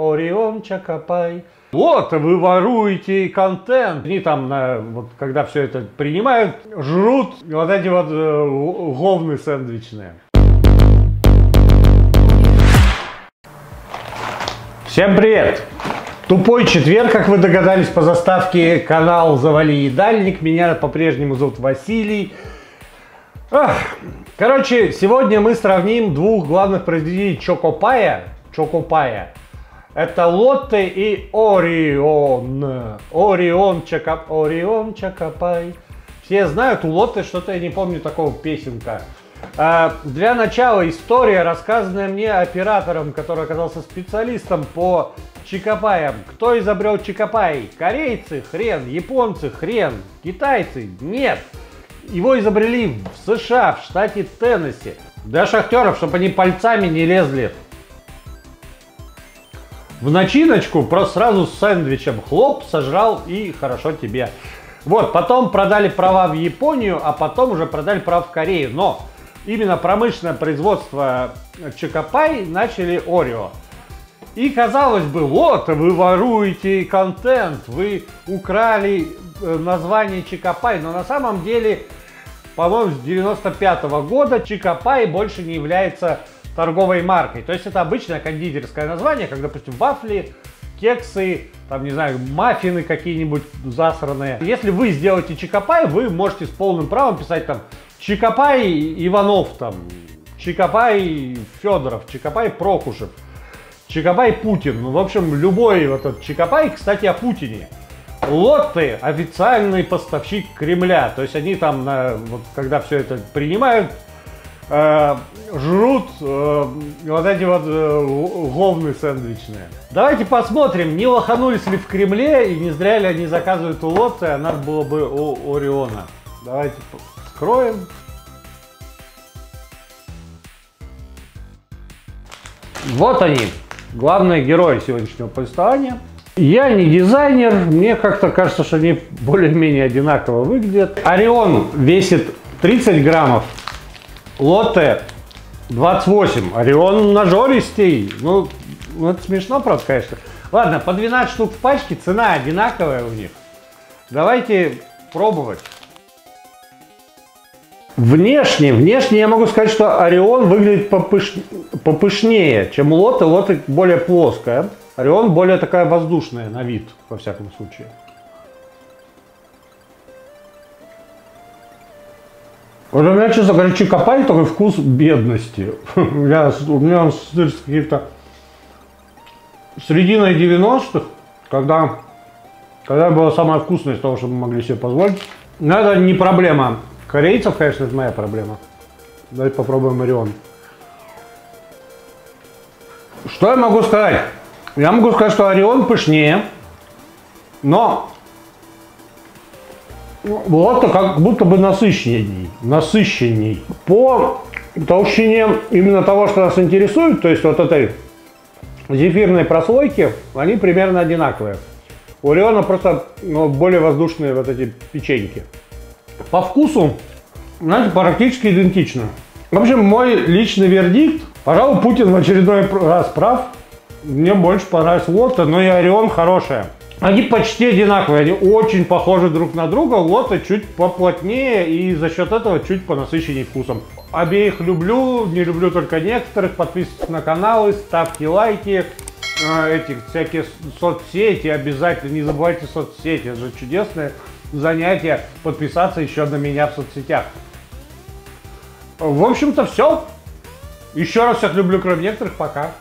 Орион Чакапай. Вот, вы воруете контент. Они там, на, вот, когда все это принимают, жрут вот эти вот э, говны сэндвичные. Всем привет! Тупой четверг, как вы догадались по заставке, канал Завали Едальник. Меня по-прежнему зовут Василий. Ах. Короче, сегодня мы сравним двух главных произведений Чокопая. Чокопая. Это Лотте и Орион. Орион, Чака... Орион Чакопай. Все знают, у Лотте что-то, я не помню такого песенка. А, для начала история, рассказанная мне оператором, который оказался специалистом по чикопаям. Кто изобрел чикопай? Корейцы? Хрен. Японцы? Хрен. Китайцы? Нет. Его изобрели в США, в штате Теннесси. Для шахтеров, чтобы они пальцами не лезли. В начиночку просто сразу с сэндвичем хлоп, сожрал и хорошо тебе. Вот, потом продали права в Японию, а потом уже продали права в Корею. Но именно промышленное производство Чокопай начали Орео. И казалось бы, вот, вы воруете контент, вы украли э, название Чикопай, но на самом деле, по-моему, с 95 -го года Чикопай больше не является торговой маркой. То есть это обычное кондитерское название, как, допустим, вафли, кексы, там, не знаю, маффины какие-нибудь засранные. Если вы сделаете Чикопай, вы можете с полным правом писать там Чикопай Иванов, там, Чикопай Федоров, Чикопай Прокушев. Чикопай Путин. Ну, в общем, любой вот этот Чикопай, кстати, о Путине. Лотты официальный поставщик Кремля. То есть они там, на, вот, когда все это принимают, жрут э, вот эти вот э, говны сэндвичные. Давайте посмотрим, не лоханулись ли в Кремле и не зря ли они заказывают у Лотты, а надо было бы у Ориона. Давайте скроем. Вот они, главные герои сегодняшнего повествования. Я не дизайнер, мне как-то кажется, что они более-менее одинаково выглядят. Орион весит 30 граммов, Лотте 28, Орион нажористей. Ну, ну, это смешно, правда, конечно. Ладно, по 12 штук в пачке, цена одинаковая у них. Давайте пробовать. Внешне, внешне я могу сказать, что Орион выглядит попыш... попышнее, чем Лота. Лота более плоская. Орион более такая воздушная на вид, во всяком случае. Вот у меня, честно говоря, чикопай такой вкус бедности. меня, у меня он с каких-то серединой 90-х, когда, когда было самое вкусное из того, что мы могли себе позволить. Но это не проблема Корейцев, конечно, это моя проблема. Давайте попробуем Орион. Что я могу сказать? Я могу сказать, что Орион пышнее, но вот как будто бы насыщенней, насыщенней. По толщине именно того, что нас интересует, то есть вот этой зефирной прослойки, они примерно одинаковые. У Ориона просто ну, более воздушные вот эти печеньки. По вкусу, знаете, практически идентично. В общем, мой личный вердикт, пожалуй, Путин в очередной раз прав. Мне больше понравилась Лотта, но и Орион хорошая. Они почти одинаковые, они очень похожи друг на друга. Лотта чуть поплотнее и за счет этого чуть по насыщеннее вкусом. Обеих люблю, не люблю только некоторых. Подписывайтесь на каналы, ставьте лайки. А, эти всякие соцсети, обязательно не забывайте соцсети, это же чудесное занятие подписаться еще на меня в соцсетях. В общем-то, все. Еще раз всех люблю, кроме некоторых. Пока.